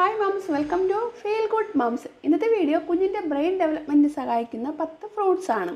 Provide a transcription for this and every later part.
Hi moms welcome to feel good moms ഇന്നത്തെ video കുഞ്ഞിന്റെ brain development സഹായിക്കുന്ന പത്ത് ഫ്രൂട്ട്സ് ആണ്.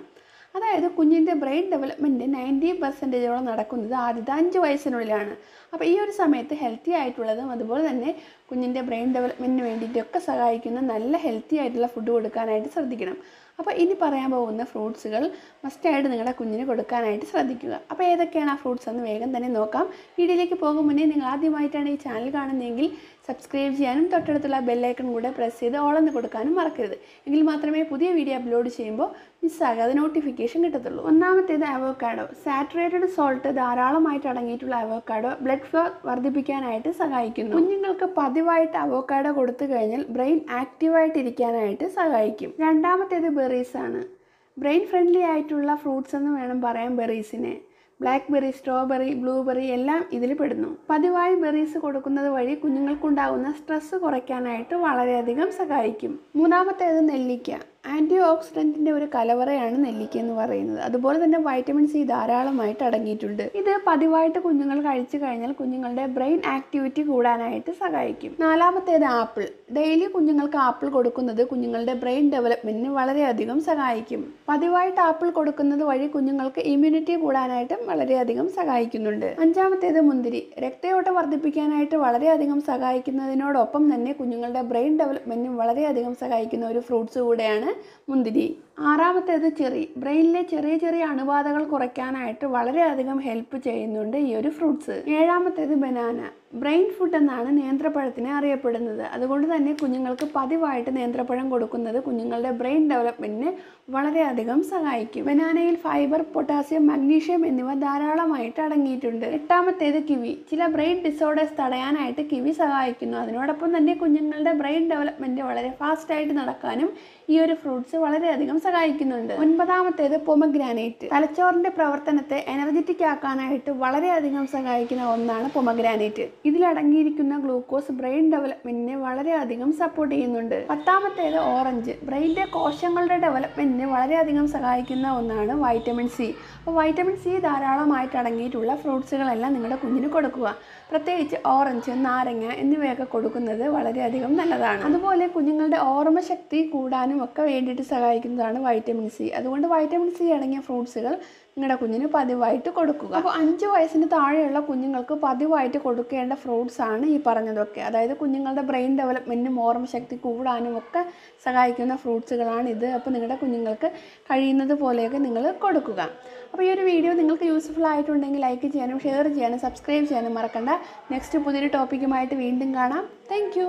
അതായത് കുഞ്ഞിന്റെ ബ്രെയിൻ ഡെവലപ്മെന്റ് നയന്റി പെർസെന്റേജോളം നടക്കുന്നത് ആദ്യത്തെ അഞ്ച് വയസ്സിനുള്ളിലാണ്. അപ്പോൾ ഈ ഒരു സമയത്ത് ഹെൽത്തി ആയിട്ടുള്ളതും അതുപോലെ തന്നെ കുഞ്ഞിന്റെ ബ്രെയിൻ ഡെവലപ്മെന്റിന് വേണ്ടിയിട്ടൊക്കെ സഹായിക്കുന്ന നല്ല ഹെൽത്തി ആയിട്ടുള്ള ഫുഡ് കൊടുക്കാനായിട്ട് ശ്രദ്ധിക്കണം. അപ്പോൾ ഇനി പറയാൻ പോകുന്ന ഫ്രൂട്ട്സുകൾ മസ്റ്റായിട്ട് നിങ്ങളുടെ കുഞ്ഞിന് കൊടുക്കാനായിട്ട് ശ്രദ്ധിക്കുക. അപ്പോൾ ഏതൊക്കെയാണ് ആ ഫ്രൂട്ട്സ് എന്ന് വേഗം തന്നെ നോക്കാം. വീഡിയോയിലേക്ക് പോകും മുന്നേ നിങ്ങൾ ആദ്യമായിട്ടാണ് ഈ ചാനൽ കാണുന്നതെങ്കിൽ സബ്സ്ക്രൈബ് ചെയ്യാനും തൊട്ടടുത്തുള്ള ബെല്ലൈക്കൺ കൂടെ പ്രസ് ചെയ്ത് ഓളെന്ന് കൊടുക്കാനും മറക്കരുത്. എങ്കിൽ മാത്രമേ പുതിയ വീഡിയോ അപ്ലോഡ് ചെയ്യുമ്പോൾ മിസ്സാകാതെ നോട്ടിഫിക്കേഷൻ കിട്ടത്തുള്ളൂ. ഒന്നാമത്തേത് അവോക്കാഡോ സാച്ചുറേറ്റഡ് സോൾട്ട് ധാരാളമായിട്ട് അടങ്ങിയിട്ടുള്ള അവോക്കാഡോ ബ്ലഡ് ഫ്ലോ വർദ്ധിപ്പിക്കാനായിട്ട് സഹായിക്കുന്നു. കുഞ്ഞുങ്ങൾക്ക് പതിവായിട്ട് അവോക്കാഡോ കൊടുത്തു കഴിഞ്ഞാൽ ബ്രെയിൻ ആക്റ്റീവായിട്ട് ഇരിക്കാനായിട്ട് സഹായിക്കും. രണ്ടാമത്തേത് ബെറീസ് ആണ്. ബ്രെയിൻ ഫ്രണ്ട്ലി ആയിട്ടുള്ള ഫ്രൂട്ട്സ് എന്ന് വേണം പറയാൻ ബെറീസിനെ ബ്ലാക്ക് ബെറി സ്ട്രോബെറി ബ്ലൂബെറി എല്ലാം ഇതിൽ പെടുന്നു. പതിവായി ബെറീസ് കൊടുക്കുന്നത് വഴി കുഞ്ഞുങ്ങൾക്കുണ്ടാകുന്ന സ്ട്രെസ്സ് കുറയ്ക്കാനായിട്ട് വളരെയധികം സഹായിക്കും. മൂന്നാമത്തേത് നെല്ലിക്ക. ആന്റി ഓക്സിഡന്റിന്റെ ഒരു കലവറയാണ് നെല്ലിക്ക എന്ന് പറയുന്നത്. അതുപോലെ തന്നെ വൈറ്റമിൻ സി ധാരാളമായിട്ട് അടങ്ങിയിട്ടുണ്ട്. ഇത് പതിവായിട്ട് കുഞ്ഞുങ്ങൾ കഴിച്ചു കഴിഞ്ഞാൽ കുഞ്ഞുങ്ങളുടെ ബ്രെയിൻ ആക്ടിവിറ്റി കൂടാനായിട്ട് സഹായിക്കും. നാലാമത്തേത് ആപ്പിൾ. ഡെയിലി കുഞ്ഞുങ്ങൾക്ക് ആപ്പിൾ കൊടുക്കുന്നത് കുഞ്ഞുങ്ങളുടെ ബ്രെയിൻ ഡെവലപ്മെന്റിന് വളരെയധികം സഹായിക്കും. പതിവായിട്ട് ആപ്പിൾ കൊടുക്കുന്നത് വഴി കുഞ്ഞുങ്ങൾക്ക് ഇമ്മ്യൂണിറ്റി കൂടാനായിട്ടും വളരെയധികം സഹായിക്കുന്നുണ്ട്. അഞ്ചാമത്തേത് മുന്തിരി. രക്തയോട്ടം വർദ്ധിപ്പിക്കാനായിട്ട് വളരെയധികം സഹായിക്കുന്നതിനോടൊപ്പം തന്നെ കുഞ്ഞുങ്ങളുടെ ബ്രെയിൻ ഡെവലപ്മെന്റിനും വളരെയധികം സഹായിക്കുന്ന ഒരു ഫ്രൂട്ട്സ് കൂടെയാണ് മുന്തിരി. ആറാമത്തേത് ചെറി. ബ്രെയിനിലെ ചെറിയ ചെറിയ അണുബാധകൾ കുറയ്ക്കാനായിട്ട് വളരെയധികം ഹെൽപ്പ് ചെയ്യുന്നുണ്ട് ഈ ഒരു ഫ്രൂട്ട്സ് ഏഴാമത്തേത് ബനാന ബ്രെയിൻ ഫുഡ് എന്നാണ് നേന്ത്രപ്പഴത്തിനെ അറിയപ്പെടുന്നത്. അതുകൊണ്ട് തന്നെ കുഞ്ഞുങ്ങൾക്ക് പതിവായിട്ട് നേന്ത്രപ്പഴം കൊടുക്കുന്നത് കുഞ്ഞുങ്ങളുടെ ബ്രെയിൻ ഡെവലപ്മെന്റിന് വളരെയധികം സഹായിക്കും. ബനാനയിൽ ഫൈബർ പൊട്ടാസ്യം മഗ്നീഷ്യം എന്നിവ ധാരാളമായിട്ട് അടങ്ങിയിട്ടുണ്ട്. എട്ടാമത്തേത് കിവി ചില ബ്രെയിൻ ഡിസോർഡേഴ്സ് തടയാനായിട്ട് കിവി സഹായിക്കുന്നു. അതിനോടൊപ്പം തന്നെ കുഞ്ഞുങ്ങളുടെ ബ്രെയിൻ ഡെവലപ്മെന്റ് വളരെ ഫാസ്റ്റായിട്ട് നടക്കാനും ഈ ഒരു ഫ്രൂട്ട്സ് വളരെയധികം സഹായിക്കുന്നുണ്ട്. ഒൻപതാമത്തേത് പൊമഗ്രാനൈറ്റ്. തലച്ചോറിന്റെ പ്രവർത്തനത്തെ എനർജറ്റിക് ആക്കാനായിട്ട് വളരെയധികം സഹായിക്കുന്ന ഒന്നാണ് പൊമഗ്രാനൈറ്റ്. ഇതിലടങ്ങിയിരിക്കുന്ന ഗ്ലൂക്കോസ് ബ്രെയിൻ ഡെവലപ്മെന്റിനെ വളരെയധികം സപ്പോർട്ട് ചെയ്യുന്നുണ്ട്. പത്താമത്തേത് ഓറഞ്ച്. ബ്രെയിനിന്റെ കോശങ്ങളുടെ ഡെവലപ്മെന്റിനെ വളരെയധികം സഹായിക്കുന്ന ഒന്നാണ് വൈറ്റമിൻ സി. അപ്പോൾ വൈറ്റമിൻ സി ധാരാളമായിട്ട് അടങ്ങിയിട്ടുള്ള ഫ്രൂട്ട്സുകളെല്ലാം നിങ്ങളുടെ കുഞ്ഞിന് കൊടുക്കുക. പ്രത്യേകിച്ച് ഓറഞ്ച് നാരങ്ങ എന്നിവയൊക്കെ കൊടുക്കുന്നത് വളരെയധികം നല്ലതാണ്. അതുപോലെ കുഞ്ഞുങ്ങളുടെ ഓർമ്മശക്തി കൂടാനും ഒക്കെ വേണ്ടിയിട്ട് സഹായിക്കുന്നതാണ് വൈറ്റമിൻ സി അതുകൊണ്ട് വൈറ്റമിൻ സി അടങ്ങിയ ഫ്രൂട്ട്സുകൾ നിങ്ങളുടെ കുഞ്ഞിന് പതിവായിട്ട് കൊടുക്കുക. അപ്പോൾ അഞ്ച് വയസ്സിന് താഴെയുള്ള കുഞ്ഞുങ്ങൾക്ക് പതിവായിട്ട് കൊടുക്കേണ്ട ഫ്രൂട്ട്സ് ആണ് ഈ പറഞ്ഞതൊക്കെ. അതായത് കുഞ്ഞുങ്ങളുടെ ബ്രെയിൻ ഡെവലപ്മെന്റിനും ഓർമ്മശക്തി കൂടാനും ഒക്കെ സഹായിക്കുന്ന ഫ്രൂട്ട്സുകളാണ് ഇത്. അപ്പോൾ നിങ്ങളുടെ കുഞ്ഞുങ്ങൾക്ക് കഴിയുന്നത് പോലെയൊക്കെ നിങ്ങൾ കൊടുക്കുക. അപ്പോൾ ഈ ഒരു വീഡിയോ നിങ്ങൾക്ക് യൂസ്ഫുൾ ആയിട്ടുണ്ടെങ്കിൽ ലൈക്ക് ചെയ്യാനും ഷെയർ ചെയ്യാനും സബ്സ്ക്രൈബ് ചെയ്യാനും മറക്കണ്ട. നെക്സ്റ്റ് പുതിയൊരു ടോപ്പിക്കുമായിട്ട് വീണ്ടും കാണാം. താങ്ക്